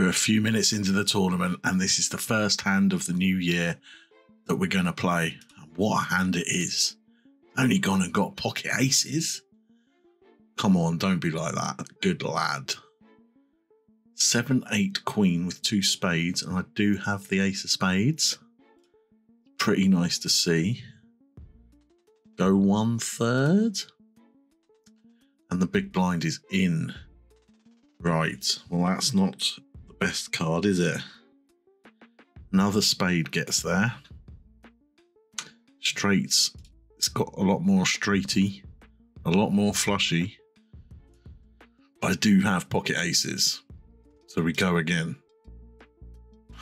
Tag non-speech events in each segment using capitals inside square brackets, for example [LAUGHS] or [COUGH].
We're a few minutes into the tournament, and this is the first hand of the new year that we're going to play. And what a hand it is! Only gone and got pocket aces. Come on, don't be like that. Good lad. Seven, eight, queen with two spades, and I do have the ace of spades. Pretty nice to see. Go one third. And the big blind is in. Right, well, that's not best card, is it? Another spade gets there. Straights, it's got a lot more straighty, a lot more flushy. I do have pocket aces. So we go again.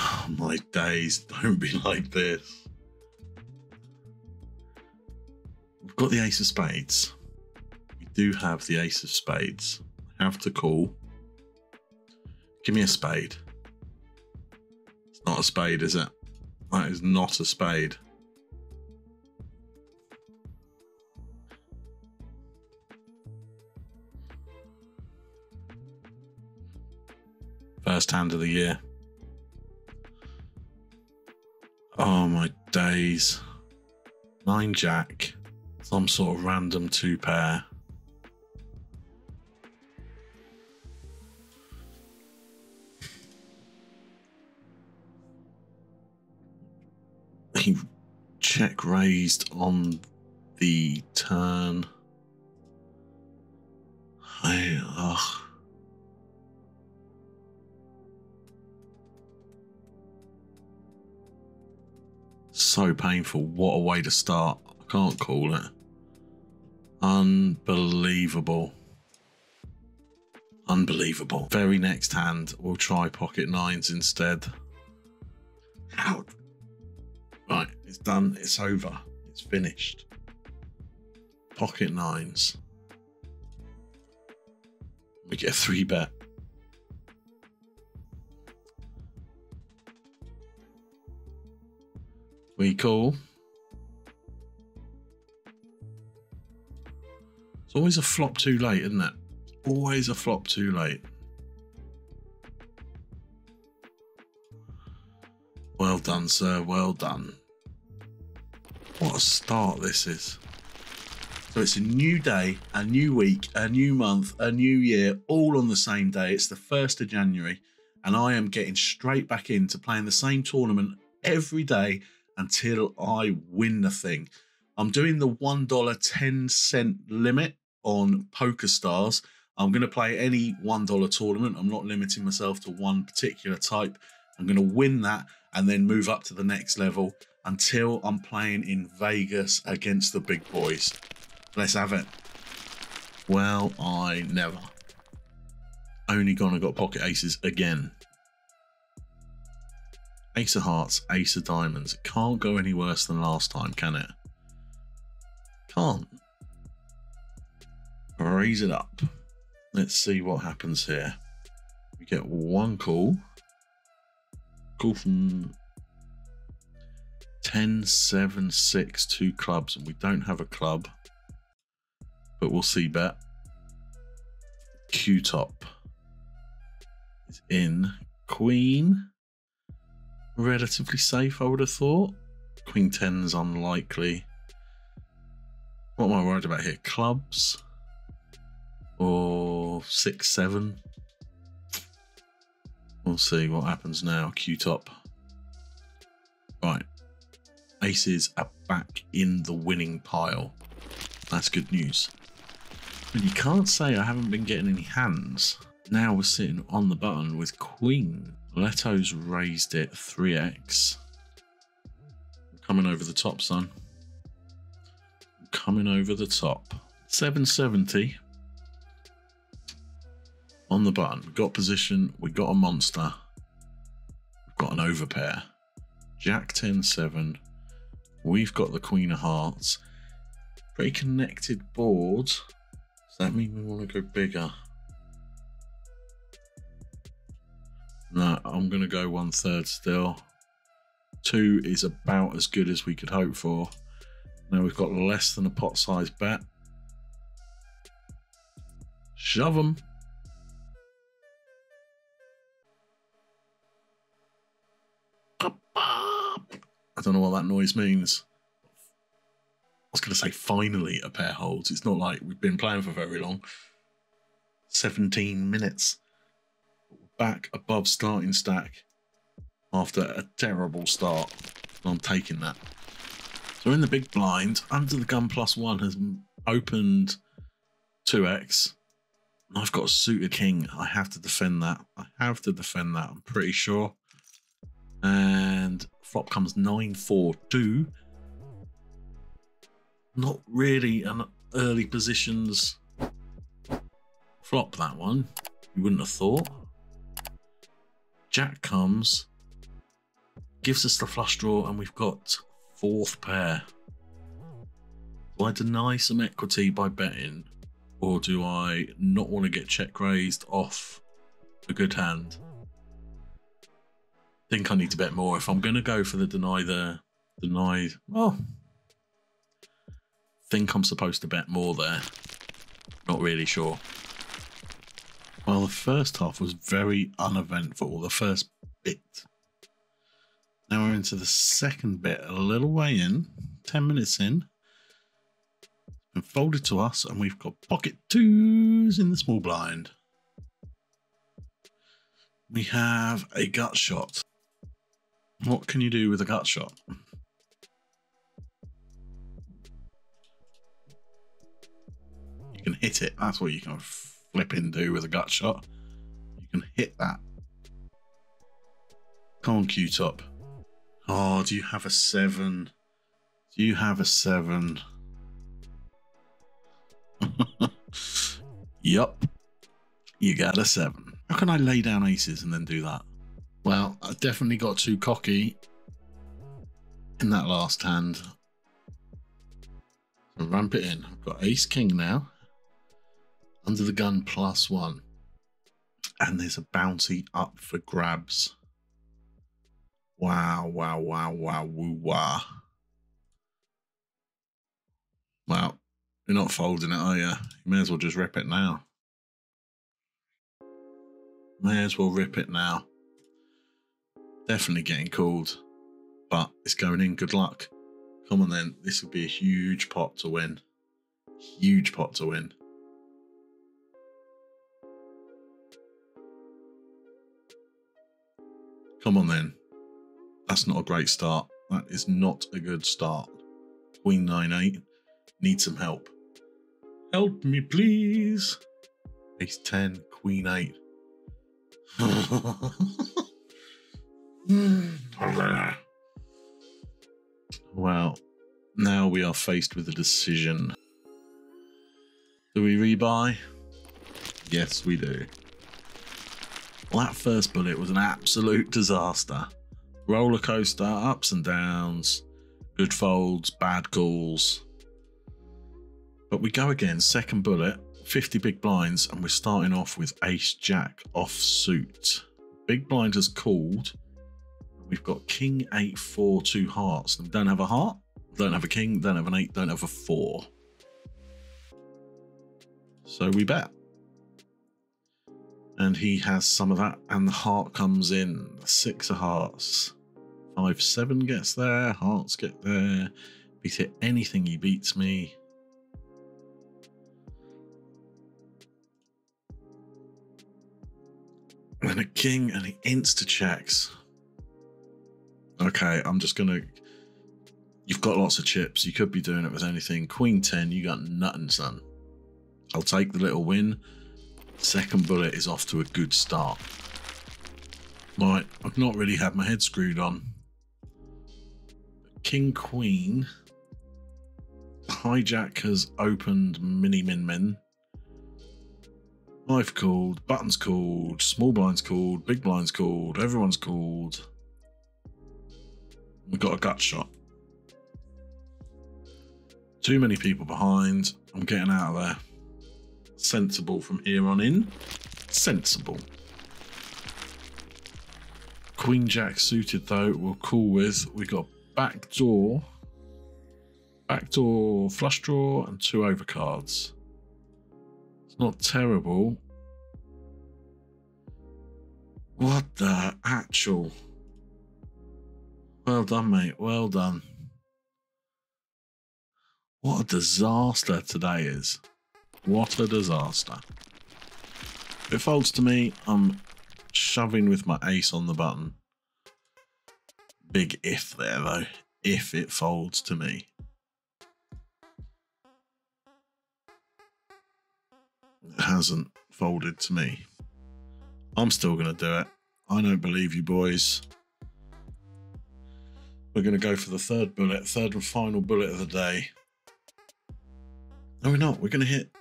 Oh, my days, [LAUGHS] don't be like this. We've got the ace of spades. We do have the ace of spades. I Have to call. Give me a spade. It's not a spade, is it? That is not a spade. First hand of the year. Oh my days. Nine jack. Some sort of random two pair. He check raised on the turn. I, ugh. So painful. What a way to start. I can't call it. Unbelievable. Unbelievable. Very next hand, we'll try pocket nines instead. How? It's done. It's over. It's finished. Pocket nines. We get a three bet. We call. It's always a flop too late, isn't it? Always a flop too late. Well done, sir. Well done. A start this is. So it's a new day, a new week, a new month, a new year, all on the same day. It's the 1st of January, and I am getting straight back into playing the same tournament every day until I win the thing. I'm doing the $1 10 cent limit on PokerStars. I'm going to play any $1 tournament. I'm not limiting myself to one particular type. I'm going to win that and then move up to the next level until I'm playing in Vegas against the big boys. Let's have it. Well, I never. Only gone and got pocket aces again. Ace of hearts, ace of diamonds. It can't go any worse than last time, can it? Can't. Raise it up. Let's see what happens here. We get one call. Call from 10, 7, 6, two clubs, and we don't have a club. But we'll c-bet. Q top is in. Queen relatively safe, I would have thought. Queen 10's unlikely. What am I worried about here? Clubs? Or 6 7? We'll see what happens now. Q top. Right. Aces are back in the winning pile. That's good news. But you can't say I haven't been getting any hands. Now we're sitting on the button with Queen. Leto's raised it 3x. I'm coming over the top, son. Coming over the top. 770 on the button. We've got position. We've got a monster. We've got an overpair. Jack 10 7. We've got the Queen of Hearts. Pretty connected board. Does that mean we want to go bigger? No, I'm going to go one third still. Two is about as good as we could hope for. Now we've got less than a pot size bet. Shove them. I don't know what that noise means. I was going to say finally a pair holds. It's not like we've been playing for very long. 17 minutes. Back above starting stack after a terrible start. I'm taking that. So in the big blind, under the gun plus one has opened 2x. I've got a suited king. I have to defend that. I have to defend that, I'm pretty sure. And flop comes 9-4-2. Not really an early positions flop, that one. You wouldn't have thought. Jack comes, gives us the flush draw, and we've got fourth pair. Do I deny some equity by betting, or do I not want to get check raised off a good hand? Think I need to bet more. If I'm going to go for the deny there, deny, well, think I'm supposed to bet more there. Not really sure. Well, the first half was very uneventful, the first bit. Now we're into the second bit, a little way in, 10 minutes in. And folded to us, and we've got pocket twos in the small blind. We have a gut shot. What can you do with a gut shot? You can hit it. That's what you can flip and do with a gut shot. You can hit that. Come on, Q-top. Oh, do you have a seven? Do you have a seven? [LAUGHS] yup. You got a seven. How can I lay down aces and then do that? Well, I definitely got too cocky in that last hand. Ramp it in. I've got ace king now. Under the gun plus one. And there's a bounty up for grabs. Wow, wow, wow, wow, woo, wow. Well, you're not folding it, are you? You may as well just rip it now. May as well rip it now. Definitely getting called, but it's going in. Good luck. Come on then. This would be a huge pot to win. Huge pot to win. Come on then. That's not a great start. That is not a good start. Queen 9-8. Need some help. Help me, please. Ace 10, Queen 8. [LAUGHS] [SIGHS] well, now we are faced with a decision. Do we rebuy? Yes, we do. Well, that first bullet was an absolute disaster. Roller coaster, ups and downs, good folds, bad calls. But we go again, second bullet, 50 big blinds, and we're starting off with ace jack off suit. Big blind has called. We've got king, eight, four, two hearts. Don't have a heart, don't have a king, don't have an eight, don't have a four. So we bet and he has some of that, and the heart comes in. Six of hearts. Five, seven gets there. Hearts get there. Beat it anything he beats me. And a king, and he insta checks. Okay, I'm just gonna. You've got lots of chips. You could be doing it with anything. Queen 10, you got nothing, son. I'll take the little win. Second bullet is off to a good start. Right, I've not really had my head screwed on. King Queen. Hijack has opened Mini Min Min. I've called, buttons called, small blinds called, big blinds called, everyone's called. We've got a gut shot. Too many people behind. I'm getting out of there sensible from here on in. Sensible. Queen Jack suited though, we're cool with. We got back door, back door flush draw, and two overcards. It's not terrible. What the actual? Well done, mate. Well done. What a disaster today is. What a disaster. If it folds to me, I'm shoving with my ace on the button. Big if there, though. If it folds to me. It hasn't folded to me. I'm still going to do it. I don't believe you, boys. We're going to go for the third bullet, third and final bullet of the day. No, we're not. We're going to hit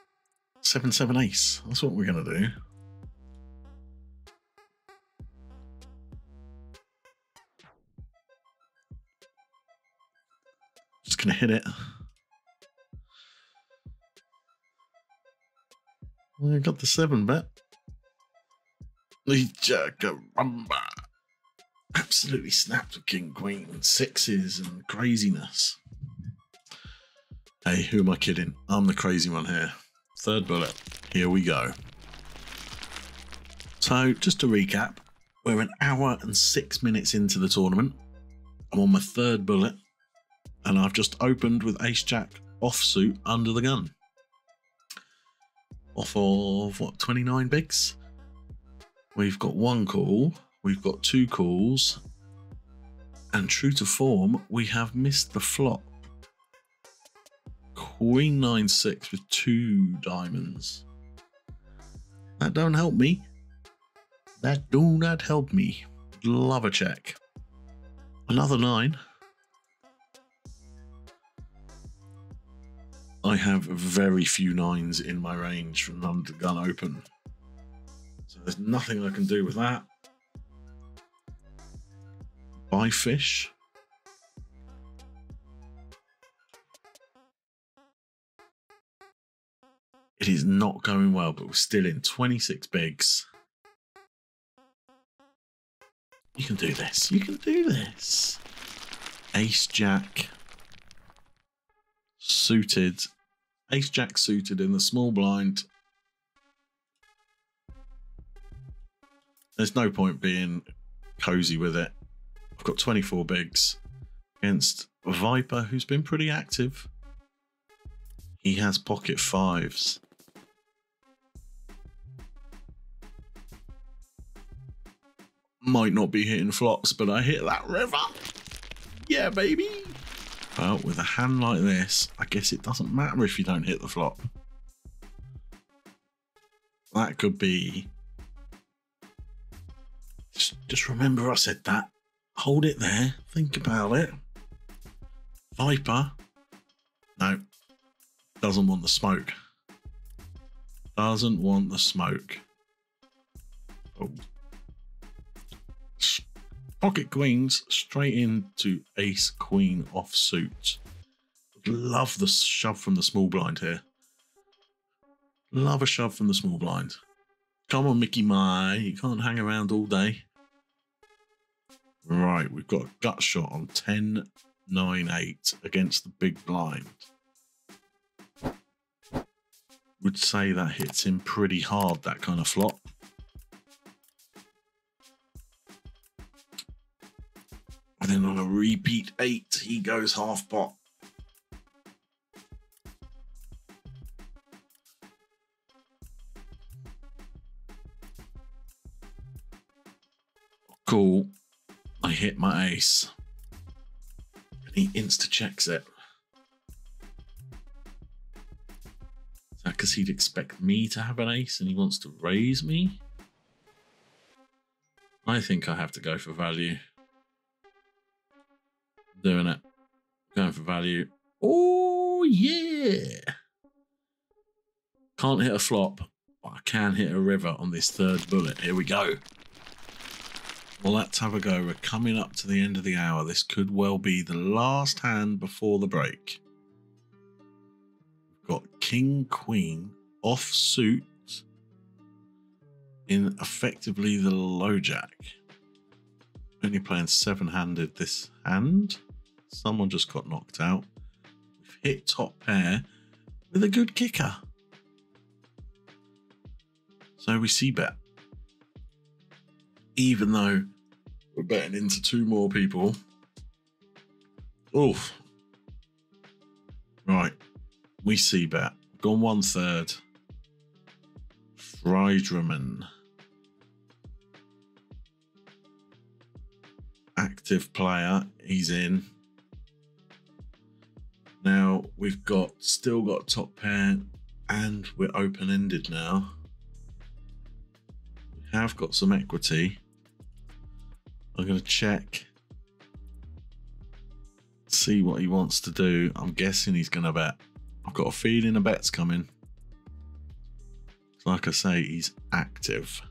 7 7 ace. That's what we're going to do. Just going to hit it. I got the 7 bet. Jacaramba. Absolutely snapped with King Queen, sixes and craziness. Hey, who am I kidding? I'm the crazy one here. Third bullet. Here we go. So, just to recap, we're an hour and six minutes into the tournament. I'm on my third bullet, and I've just opened with Ace Jack offsuit under the gun. Off of what, 29 bigs? We've got one call, we've got two calls, and true to form, we have missed the flop. Queen 9 6 with two diamonds. That don't help me. That do not help me. Love a check. Another nine. I have very few nines in my range from under gun open. So there's nothing I can do with that. Buy fish. It is not going well, but we're still in 26 bigs. You can do this. You can do this. Ace Jack. Suited. Ace Jack suited in the small blind. There's no point being cozy with it. Got 24 bigs against Viper, who's been pretty active. He has pocket fives. Might not be hitting flops, but I hit that river. Yeah, baby. Well, with a hand like this, I guess it doesn't matter if you don't hit the flop. That could be just, just remember I said that. Hold it there. Think about it. Viper. No. Doesn't want the smoke. Doesn't want the smoke. Oh. Pocket queens straight into ace queen offsuit. Love the shove from the small blind here. Love a shove from the small blind. Come on, Mickey My. You can't hang around all day. Right, we've got a gut shot on 10 9 8 against the big blind. Would say that hits him pretty hard, that kind of flop. And then on a repeat 8, he goes half pot. My ace. And he insta checks it. Is that because he'd expect me to have an ace and he wants to raise me? I think I have to go for value. Doing it. Going for value. Oh, yeah. Can't hit a flop, but I can hit a river on this third bullet. Here we go. Well, let's have a go. We're coming up to the end of the hour. This could well be the last hand before the break. We've got King Queen off suit in effectively the low jack. Only playing seven handed this hand. Someone just got knocked out. We've hit top pair with a good kicker. So we c-bet even though we're betting into two more people, Oof. Right. We c-bet. Gone one third. Friedriman. Active player. He's in. Now we've got still got top pair and we're open ended now. We have got some equity. I'm going to check, see what he wants to do. I'm guessing he's going to bet. I've got a feeling a bet's coming. Like I say, he's active.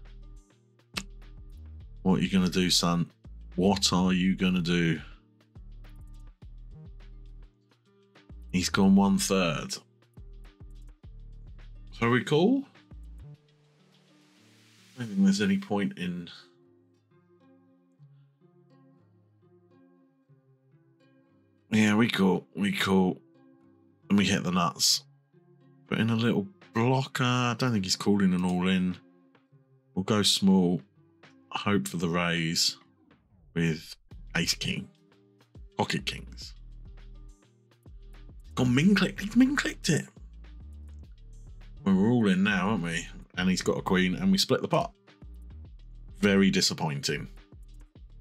What are you going to do, son? What are you going to do? He's gone one third. So we call? I don't think there's any point in Yeah, we call, we call, and we hit the nuts. But in a little blocker, I don't think he's calling an all in. We'll go small, hope for the raise with ace king, pocket kings. Gone min clicked, he's min clicked it. We're all in now, aren't we? And he's got a queen, and we split the pot. Very disappointing.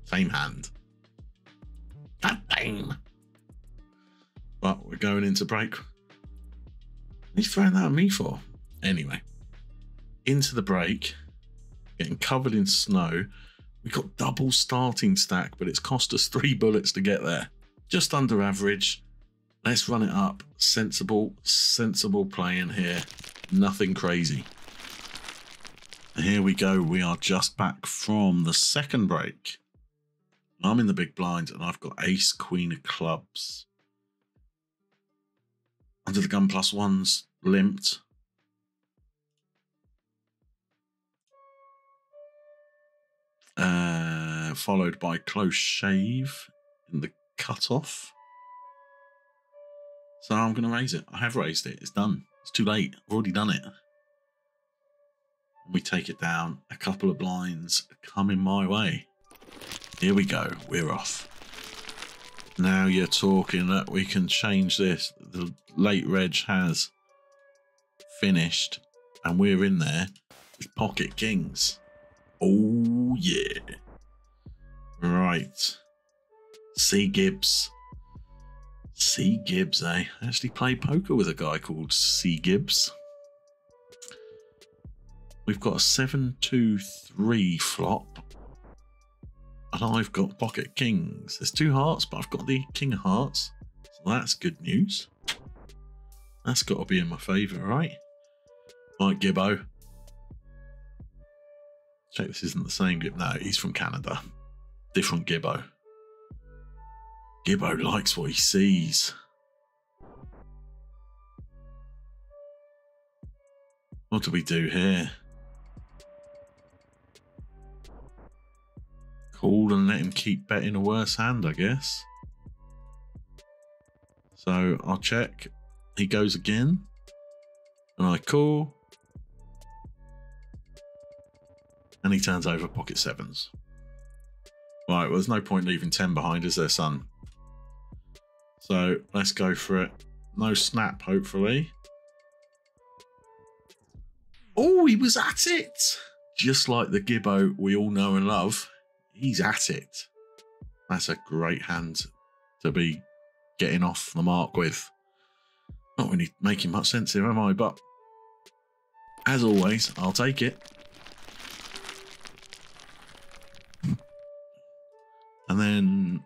Same hand. God damn. Going into break. You throwing that at me for? Anyway, into the break, getting covered in snow. We got double starting stack, but it's cost us three bullets to get there. Just under average. Let's run it up. Sensible, sensible playing here. Nothing crazy. Here we go. We are just back from the second break. I'm in the big blind and I've got ace, queen of clubs. Under the gun plus ones limped. Uh, followed by close shave in the cutoff. So I'm going to raise it. I have raised it. It's done. It's too late. I've already done it. We take it down. A couple of blinds coming my way. Here we go. We're off. Now you're talking that we can change this. The late reg has finished and we're in there with pocket kings. Oh yeah. Right. C Gibbs. C Gibbs, eh? I actually played poker with a guy called C Gibbs. We've got a 7-2-3 flop and I've got pocket kings. There's two hearts, but I've got the king of hearts. So that's good news. That's got to be in my favour, right? Right, Gibbo. Check this isn't the same Gibbo. No, he's from Canada. Different Gibbo. Gibbo likes what he sees. What do we do here? Call and let him keep betting a worse hand, I guess. So I'll check. He goes again. And I call. And he turns over pocket sevens. Right, well, there's no point leaving 10 behind, is there, son? So let's go for it. No snap, hopefully. Oh, he was at it! Just like the Gibbo we all know and love he's at it. That's a great hand to be getting off the mark with. Not really making much sense here, am I? But as always, I'll take it. [LAUGHS] And then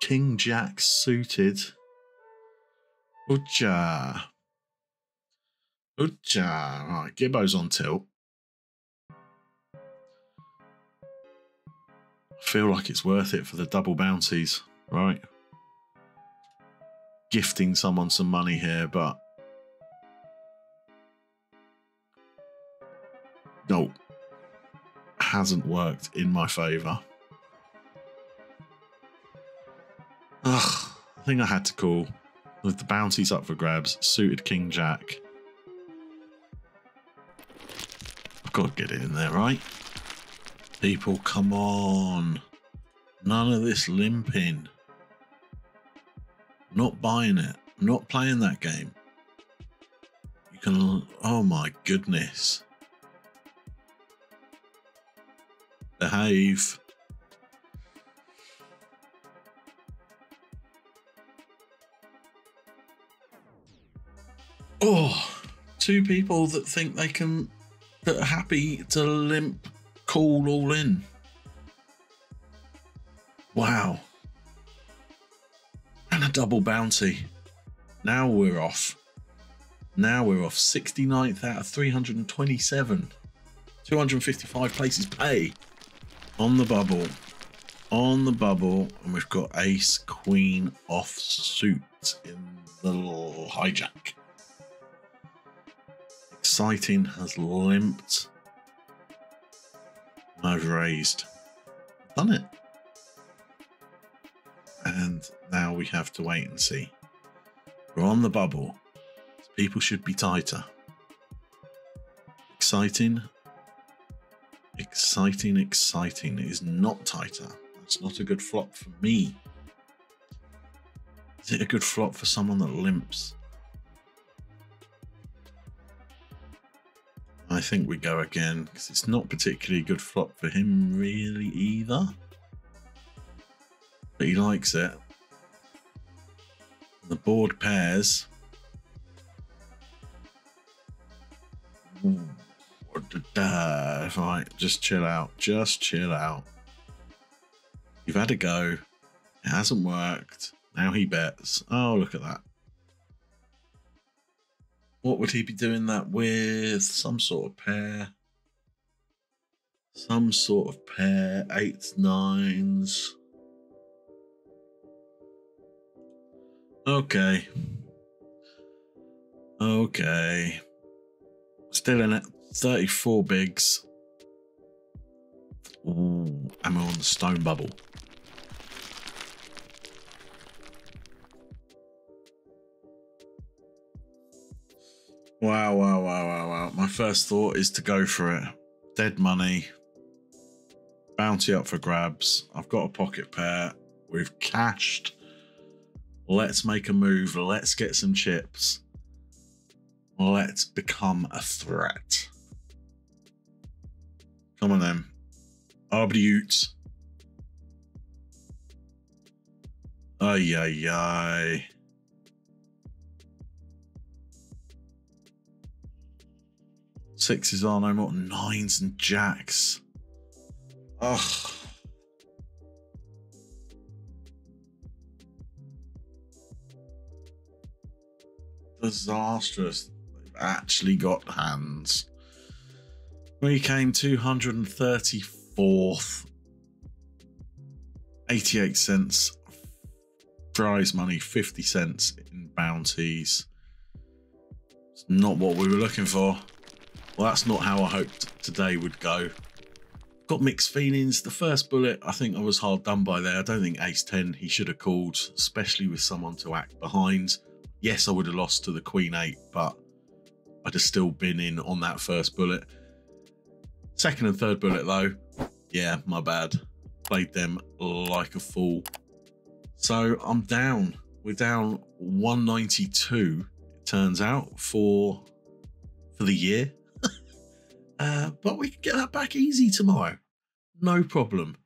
King Jack suited. Ucha. Ucha. Right, Gibbo's on tilt. Feel like it's worth it for the double bounties, right? Gifting someone some money here, but no, hasn't worked in my favour. Ugh, I think I had to call. With the bounties up for grabs, suited King Jack. I've got to get it in there, right? People, come on. None of this limping. Not buying it. Not playing that game. You can. Oh my goodness. Behave. Oh, two people that think they can, that are happy to limp call all in. Wow. And a double bounty. Now we're off. Now we're off 69th out of 327. 255 places pay on the bubble. On the bubble. And we've got ace, queen, off suit in the hijack. Exciting has limped. I've raised. Done it. And now we have to wait and see. We're on the bubble. People should be tighter. Exciting. Exciting, exciting. It is not tighter. That's not a good flop for me. Is it a good flop for someone that limps? I think we go again because it's not particularly a good flop for him really either. But he likes it. The board pairs. Right, just chill out. Just chill out. You've had a go. It hasn't worked. Now he bets. Oh, look at that. What would he be doing that with? Some sort of pair. Some sort of pair. Eights, nines. Okay. Okay. Still in it. 34 bigs. Ooh, we're on the stone bubble. Wow, wow, wow, wow, wow. My first thought is to go for it. Dead money. Bounty up for grabs. I've got a pocket pair. We've cashed. Let's make a move. Let's get some chips. Let's become a threat. Come on then. Arbute. Ay, ay, ay. Sixes are no more. Nines and jacks. Ugh. Disastrous. They've actually got hands. We came 234th. 88 cents prize money, 50 cents in bounties. It's not what we were looking for. Well, that's not how I hoped today would go. Got mixed feelings. The first bullet, I think I was hard done by there. I don't think ace 10 he should have called, especially with someone to act behind. Yes, I would have lost to the queen 8, but I'd have still been in on that first bullet. Second and third bullet, though, yeah, my bad. Played them like a fool. So I'm down. We're down 192, it turns out, for for the year. Uh, but we can get that back easy tomorrow. No problem.